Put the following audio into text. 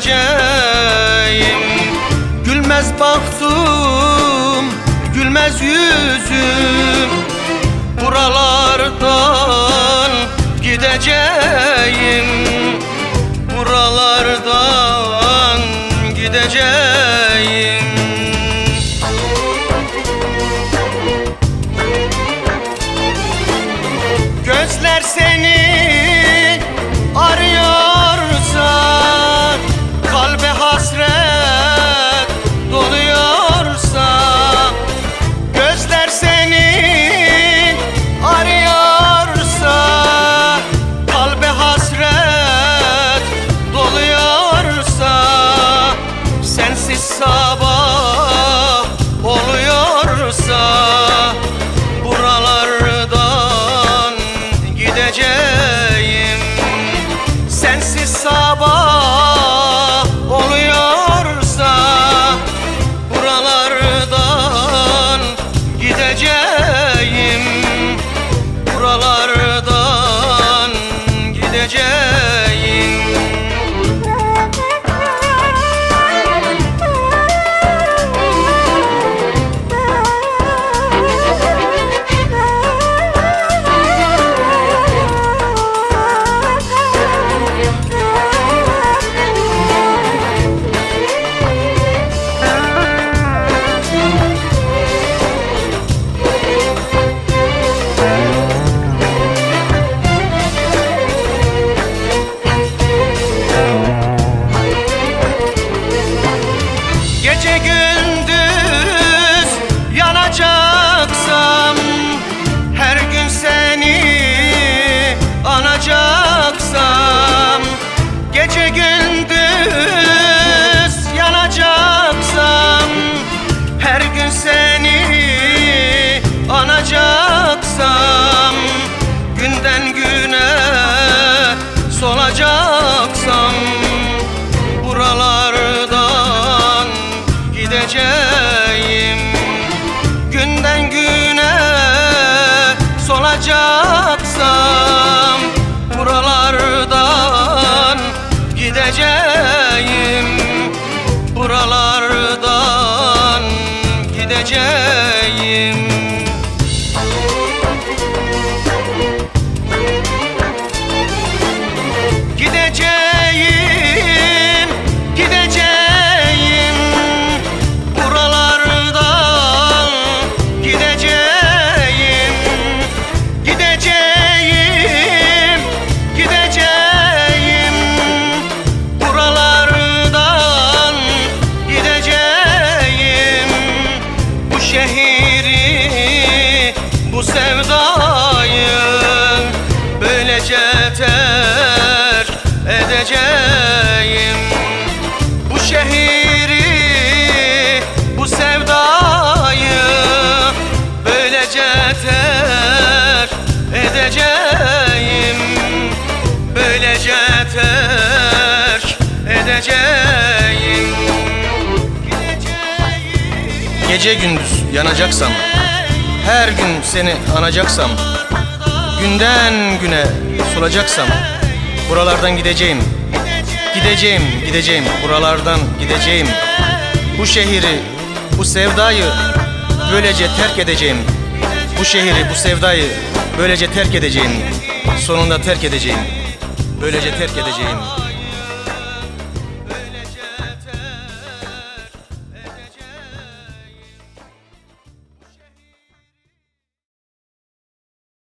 gideceğim Gülmez baktım, gülmez yüzüm. Buralardan gideceğim. Buralardan gideceğim. Gözler seni gideceğim sevdayı Böylece terk edeceğim. Bu şehri, bu sevdayı Böylece terk edeceğim. Böylece terk edeceğim. Gece gündüz yanacaksam Her gün seni anacaksam Günden güne sulacaksam Buralardan gideceğim Gideceğim, gideceğim Buralardan gideceğim. Bu şehri, bu sevdayı Böylece terk edeceğim. Bu şehri, bu sevdayı Böylece terk edeceğim. Sonunda terk edeceğim. Böylece terk edeceğim